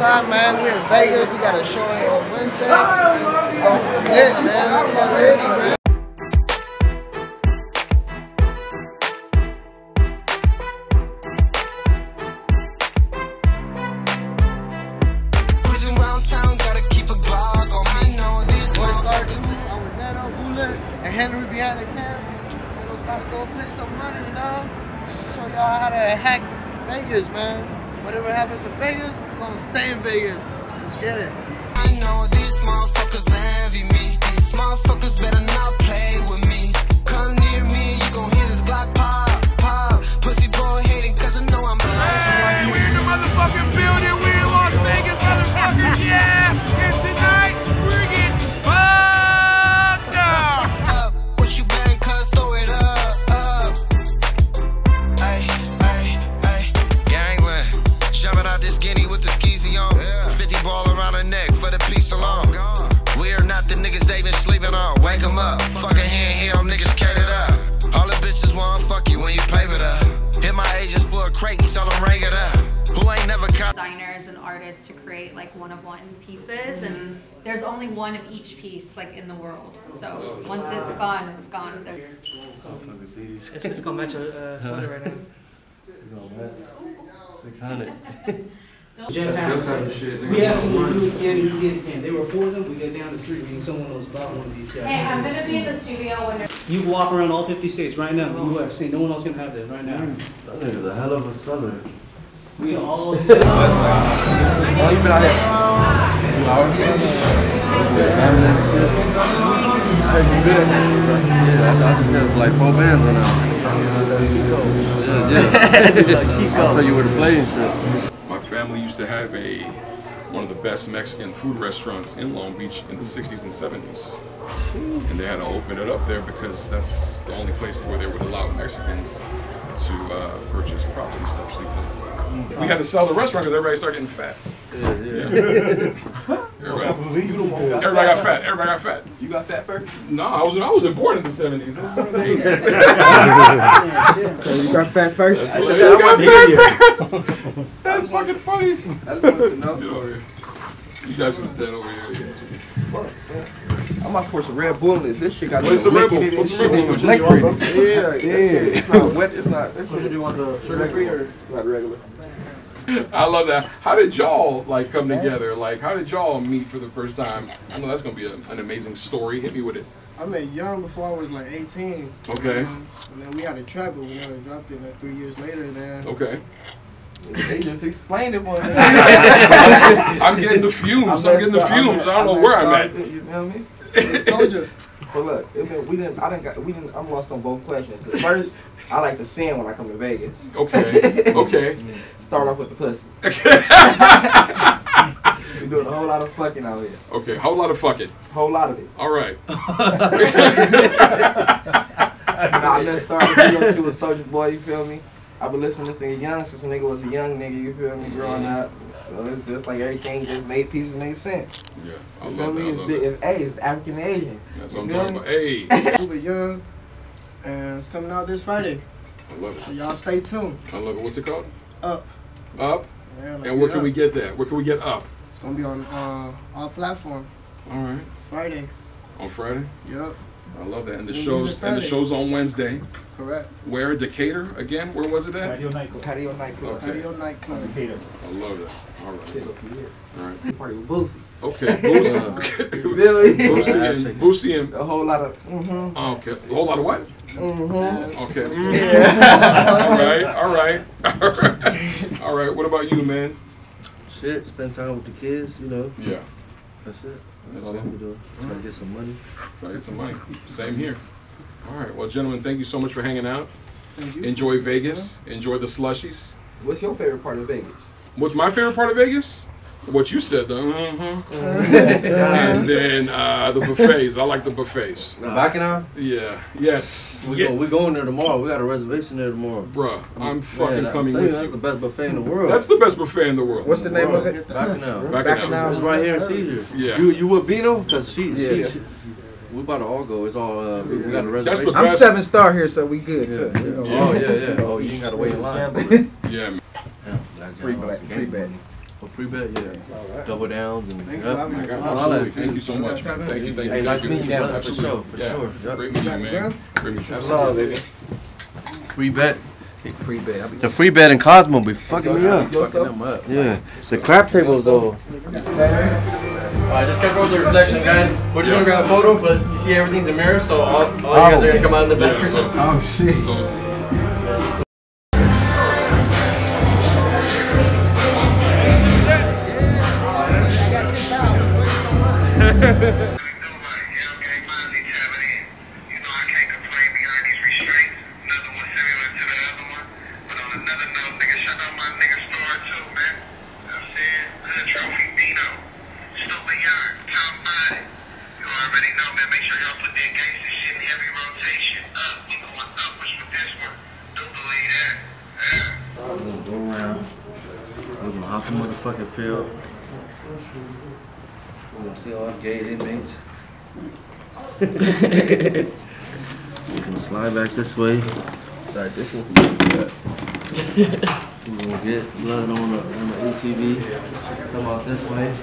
outside, man. We're in Vegas. We got a show on Wednesday. Oh, yeah, man. We got ready, man. Cruising around town, gotta keep a Glock on me. Know these Boy, motherfuckers. start I'm with Neto, Hula, and Henry behind the camera. We're gonna to go flip some money, you know? Show y'all how to hack Vegas, man. Whatever happens in Vegas, we're gonna stay in Vegas. Let's get it. I know these motherfuckers envy me. These motherfuckers better not play with me. Come near me, you gon' hear this Glock pop, pop. Pussy boy hating cause I know I'm. Hey, we're in the motherfucking building. One of one pieces and there's only one of each piece like in the world so once it's gone it's gone There- It's, it's gonna match a uh, sweater right now. Six hundred. We asked him to do it again, he did it again. They were four of them, we go down the street, and someone knows about one of these guys. hey i'm gonna be in the studio when You can walk around all fifty states right now in the US, see, no one else can have this right now. That nigga's a hell of a southern. We just got tell you where. My family used to have a one of the best Mexican food restaurants in Long Beach in the 60s and 70s. And they had to open it up there because that's the only place where they would allow Mexicans to uh, purchase property stuff. So we had to sell the restaurant because everybody started getting fat. Everybody, everybody got fat. Everybody got fat. You got fat first? No, I was I wasn't born in the 70s. I was born in the 80s. So you got fat first? You got fat first. That's fucking funny. That's good to know. Get over here. You guys can stand over here. Yes. I'm about to pour some Red Bull in this. This shit got What's no a Red Bull? in it. What's a Red Bull? It's liquid. Yeah, yeah. It's not wet. It's not. It's What you want the sugar free or not regular? I love that. How did y'all like come together? Like, how did y'all meet for the first time? I know that's gonna be a, an amazing story. Hit me with it. I met Young before I was like 18. Okay. Um, and then we had a track, but we never dropped it like three years later. And then Okay. They just explained it one day. I'm getting the fumes. I'm getting the fumes. I don't know where I'm at. You feel me? I told you. But look, it been, we didn't. I didn't. Got, we didn't. I'm lost on both questions. The first, I like to sin when I come to Vegas. Okay. Okay. Start off with the pussy. Okay. we doing a whole lot of fucking out here. Okay. Whole lot of fucking. Whole lot of it. All right. Nah, I just started video shoot with Soulja Boy, you feel me? I've been listening to this nigga young since the nigga was a young nigga, you feel me, growing up. So it's just like everything just made pieces make sense. Yeah. I You feel love that. me? I It's, love big, that. it's, hey, it's African Asian. That's what I'm talking about. Hey. Super Young. And it's coming out this Friday. I love it. So y'all stay tuned. I love it. What's it called? Up. Up. Yeah, like And where can up. we get that? Where can we get up? It's gonna be on uh, our platform All right. Friday. On Friday. Yup. I love that. And the We'll shows and the shows on Wednesday. Correct. Where Decatur again? Where was it at? Radio night. Patio nightclub. Okay. Patio nightclub. Decatur. I love that. All right. All right. Party with Boosie. Okay. Boosie. Okay. Really? Boosie and Boosie and A whole lot of. Mm-hmm. oh, okay. A whole lot of what? Mm-hmm. Okay. all right. All right. All right. All right. What about you, man? Shit, spend time with the kids, you know. Yeah. That's it. That's, all. I'm doing. Trying to get some money. Try to get some money. Same here. All right. Well, gentlemen, thank you so much for hanging out. Thank you. Enjoy Vegas. Enjoy the slushies. What's your favorite part of Vegas? What's my favorite part of Vegas? What you said, the mm-hmm. and then uh, the buffets. I like the buffets. Bacchanal? Yeah. Yes. We Yeah. go, we going there tomorrow. We got a reservation there tomorrow. Bruh, I'm fucking Man, coming I'm telling with That's you. the best buffet in the world. That's the best buffet in the world. What's the name of it? Bacchanal. Back, Back in. It's right here in Caesar. Yeah. You you would be though? Cause she, Yeah. she, she we about to all go. It's all uh, we, we got a That's reservation. the I'm seven star here, so we good Yeah, too. yeah. Yeah. Oh yeah, yeah. Oh, you ain't gotta wait in line. Yeah, man. Yeah, black Free guy black, wants free some bet. money. For free bet, yeah. Double downs and. Thank you Yep. for having me. All Absolutely. Thank you so much. man. Thank you. Thank you. Hey, nice thank you. meeting you, brother, for sure, for Yeah. sure. Yep. Great meeting you, man. Great meeting you. That's baby. Free bet. Free bet. The free bet and Cosmo be fucking me up. fucking them up. Yeah. The crap tables though. Alright, just careful with the reflection, guys. We're just gonna grab a photo, but you see everything's a mirror, so all, all you guys are gonna come out in the back. Yeah, so, Oh shit. so I'm gonna hop the motherfucking field. We're gonna see all gay inmates. we can slide back this way. Alright, this one for you. We're gonna get blood on the, on the ATV. Come out this way.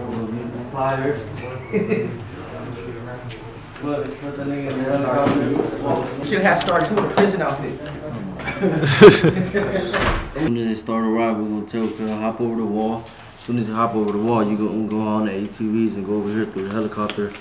We're gonna use the pliers. Put, put the nigga in the helicopter. You should have started doing a prison outfit. As soon as they start a ride, we're gonna tell Phil hop over the wall. As soon as you hop over the wall, you're gonna go on the ATVs and go over here through the helicopter.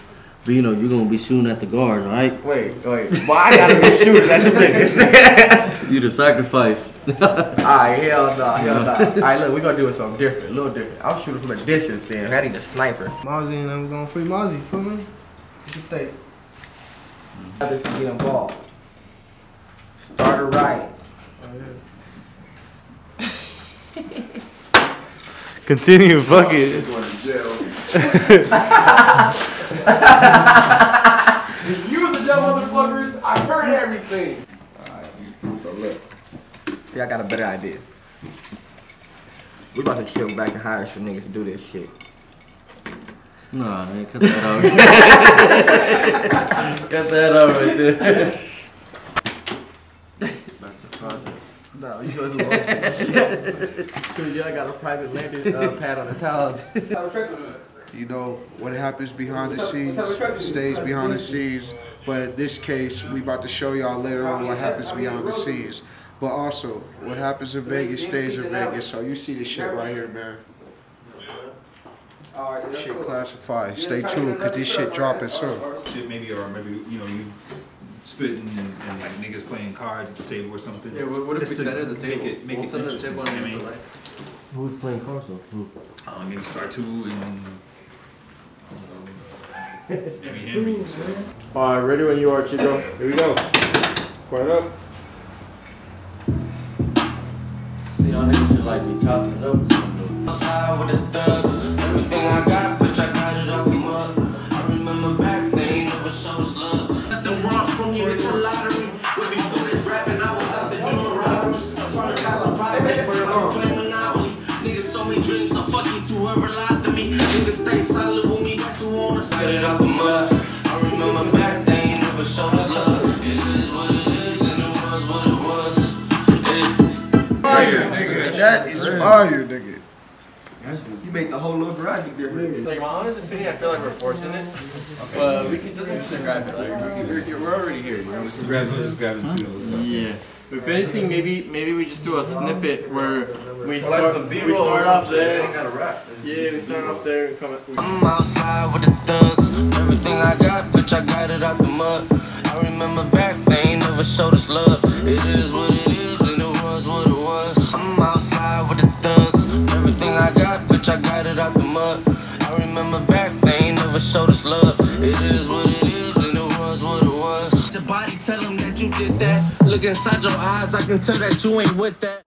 But you know, you're gonna be shooting at the guards, alright? Wait, wait. Well, I gotta be shooting at the biggest. You the sacrifice. Alright, hell no, hell no. Alright, look, we're gonna do it something different, a little different. I'm shooting from a distance then. I need a sniper. Mozzy and I'm going to free Mozzy, feel me? What you think? Others can get involved. Start a riot. Oh, Continue, fuck it. You the dumb motherfuckers, I heard everything. Alright, so look. Yeah, I got a better idea. We about to chill back and hire some niggas to do this shit. Nah, man, cut that out. cut that out right there. Back to project. No, you was alone. Studio, I got a private landing uh, pad on his house. You know what happens behind the scenes stays behind the scenes, but in this case, we about to show y'all later on what happens behind the scenes. But also, what happens in Vegas stays in Vegas. So you see this shit right here, man. Shit classified. Stay tuned, cause this shit dropping soon. Shit, maybe, or maybe, you know, you spitting and, and like niggas playing cards at the table or something. Yeah, what- what if we to set it at the Make table? it, make We'll it set it at the table and I mean, select. Who's playing cards though? Who? uh, maybe Star2 and, maybe Henry. Alright, ready when you are, Chico. Here we go. Quiet up. See, y'all niggas should like be chopping up. Outside with the thugs, everything I got, so to whoever lied to me. Niggas stay solid with me, that's who wanna set it off the mud. I remember back, they ain't never showed us love. It is what it is, and it was what it was. It- Fire, nigga. That is fire, nigga. You made the whole little garage look different. Like, my honest opinion, I feel like we're forcing it. But we can just describe it. Like, we're, we're, here- we're already here. You know? Yeah. If anything, maybe maybe we just do a snippet where we start, we start off there. Yeah, we start off there and come. We, I'm outside with the thugs. Everything I got, bitch, I got it out the mud. I remember back, they ain't never showed us love. It is what it is, and it was what it was. I'm outside with the thugs. Everything I got, bitch, I got it out the mud. I remember back, they ain't never showed us love. It is what it is, and it was what it was. Your body tell them that you did that. Look inside your eyes, I can tell that you ain't with that.